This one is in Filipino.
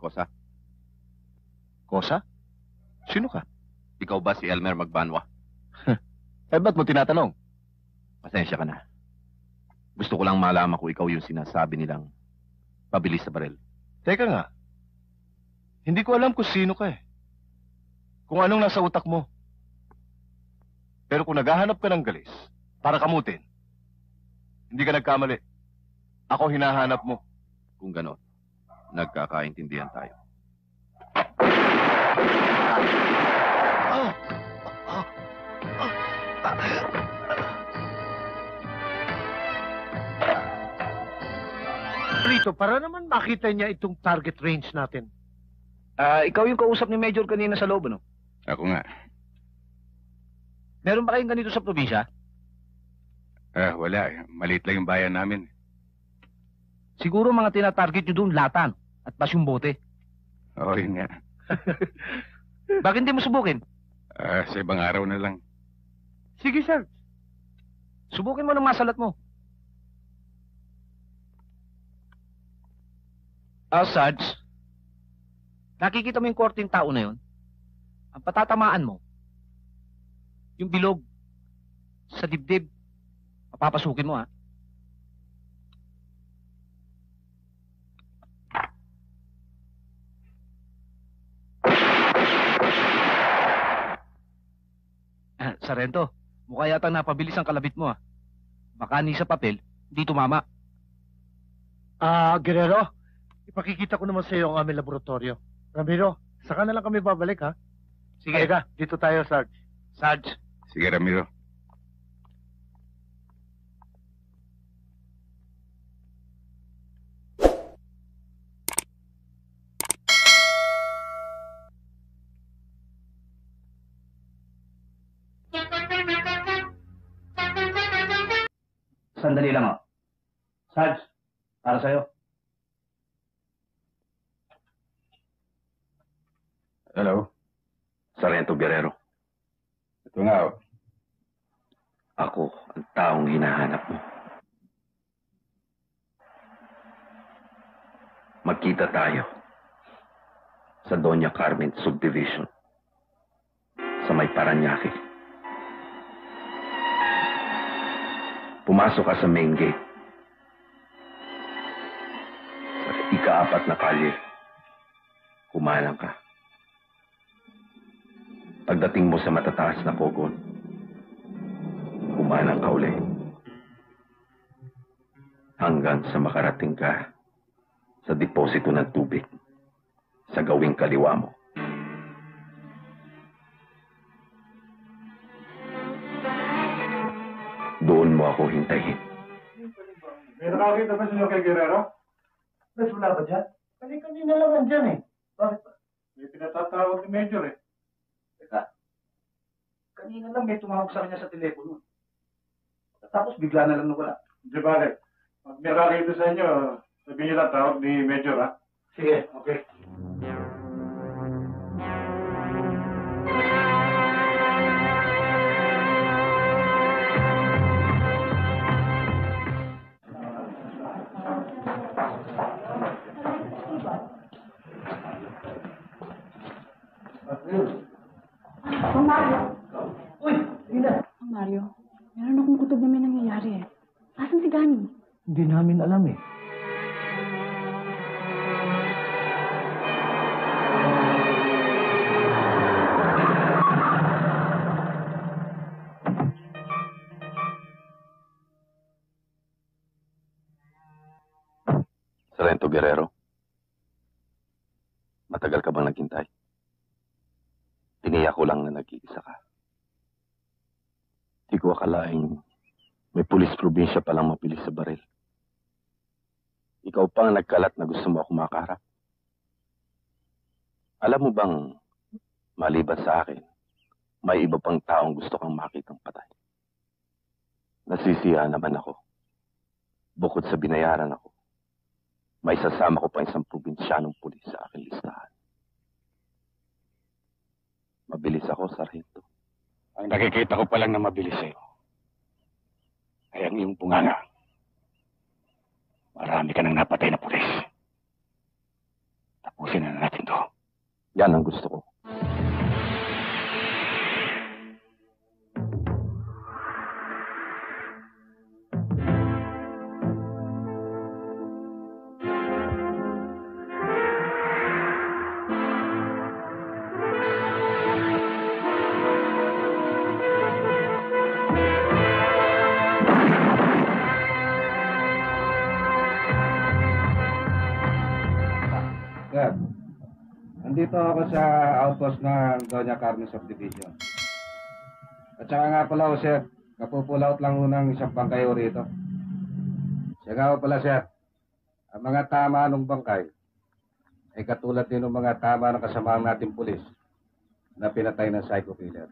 Kosa? Kosa? Sino ka? Ikaw ba si Elmer Magbanwa? eh, ba't mo tinatanong? Pasensya ka na. Gusto ko lang malaman kung ikaw yung sinasabi nilang pabilis sa baril. Teka nga. Hindi ko alam kung sino ka eh. Kung anong nasa utak mo. Pero kung naghahanap ka ng galis para kamutin, hindi ka nagkamali. Ako hinahanap mo. Kung ganon nagkakaintindihan tayo. Oh! Rito, para naman makita niya itong target range natin. Ah, ikaw yung kausap ni Major kanina sa loob, ano? Ako nga. Meron ba kayong ganito sa probinsya? Ah, wala. eh. Maliit lang yung bayan namin. Siguro mga tinatarget nyo doon, latan at bas yung bote. Oo, yun nga. Bakit hindi mo subukin? Ah, sa ibang araw na lang. Sige, sir. Subukin mo ng masalat mo. Ah, Sarge. Nakikita mo yung korting tao na yun? Ang patatamaan mo, yung bilog sa dibdib, papapasukin mo, ha? Sarento, mukha yata napabilis ang kalabit mo, ha? Baka ni sa papel, hindi tumama. Ah, Guerrero, ipakikita ko naman sa iyo ang aming laboratorio. Ramiro, saka na lang kami babalik, ha? Sige, Halika, dito tayo, Sarge. Sarge. Sige, Ramiro. Sandali lang, oh. Sarge, para sa'yo. Hello? Sargento Guerrero, Ito nga, oh. ako ang taong hinahanap mo. Magkita tayo sa Doña Carmen Subdivision sa may Paranaque. Pumasok ka sa main gate. Sa ikaapat na kalye, kumalang ka. Pagdating mo sa matataas na kogon, kumanang ka uli. Hanggang sa makarating ka sa deposito ng tubig sa gawing kaliwa mo. Doon mo ako hintayin. May nakakita ba sila kay Guerrero? Mas wala ba dyan? Kani-kanina lang nandyan, eh. Bakit ba? May pinatatawag ni Major, eh. Kanina lang may tumawag sa kanya sa telepono. Tapos bigla na lang nawala. Di ba, Pag may nakakita sa inyo, sabihin niyo lang tawag ni Major, ha? Sige, okay. Namin alam eh. Sargento Guerrero, matagal ka bang naghintay? Tiniyak ko lang na nag-iisa ka. Di ko akalaing may pulis probinsya palang mabilis sa baril. Ikaw pa ang nagkalat na gusto mo ako makaharap. Alam mo bang, maliban sa akin, may iba pang taong gusto kang makitang patay. Nasisiya naman ako. Bukod sa binayaran ako, may sasama ko pa isang probinsyanong pulis sa aking listahan. Mabilis ako, Sargento. Ang nakikita ko pa lang na mabilis sa'yo ay ang iyong bunganga. Marami ka nang napatay na pulis. Tapusin na natin to. Yan ang gusto ko. Nandito ako sa outpost ng Doña Carmen Subdivision. At saka nga pala, oh, sir, kapupulaut lang unang isang bangkay ho rito. Siya pala, sir, ang mga tama ng bangkay ay katulad din ng mga tama ng kasamahan nating pulis na pinatay ng psycho killer.